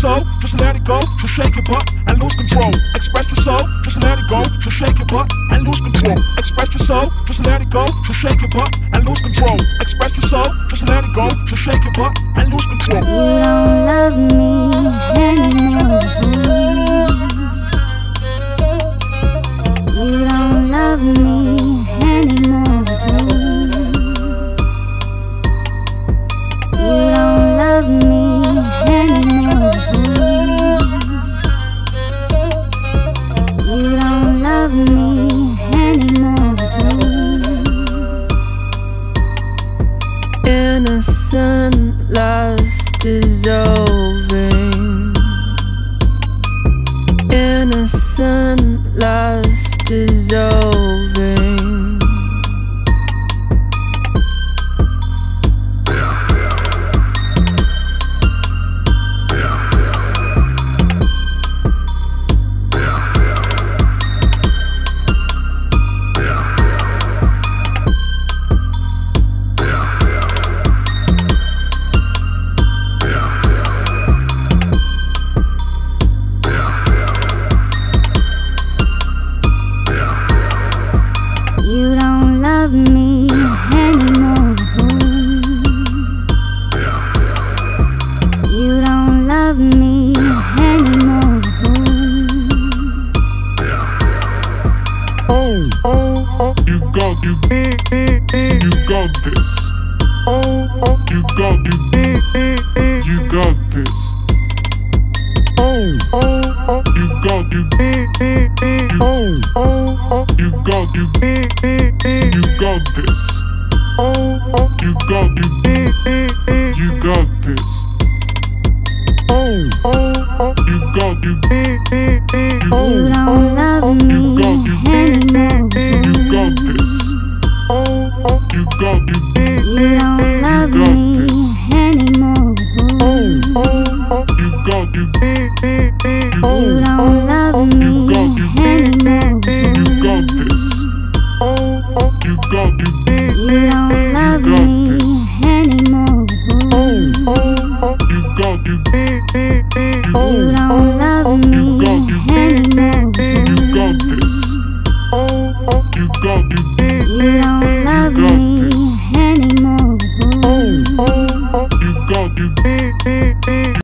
just shake your butt and lose control. Express your soul, just let it go, just shake your butt and lose control. Express your soul, just let it go, just shake your butt and lose control. Express your soul, just let it go, just shake your butt and lose control. You don't love me anymore. You don't love me innocent lust dissolving. Innocent lust dissolving you got you, you got this. Oh, oh, you got you, you got this. Oh, oh, oh, you got you, you, oh, oh, you got you, you got this. Oh, oh, you got you, you got this. Oh, oh, oh, you got you, you, oh, don't love me you got you, You don't love got me this. anymore. Oh, oh, oh, you got you, You oh, don't love you me got you, anymore. you got this. Oh, oh, you got you, You don't love got me this. anymore. Oh, oh, oh, you got you, You oh, don't love oh, you got me you, anymore. you got this. Oh, oh, you got you,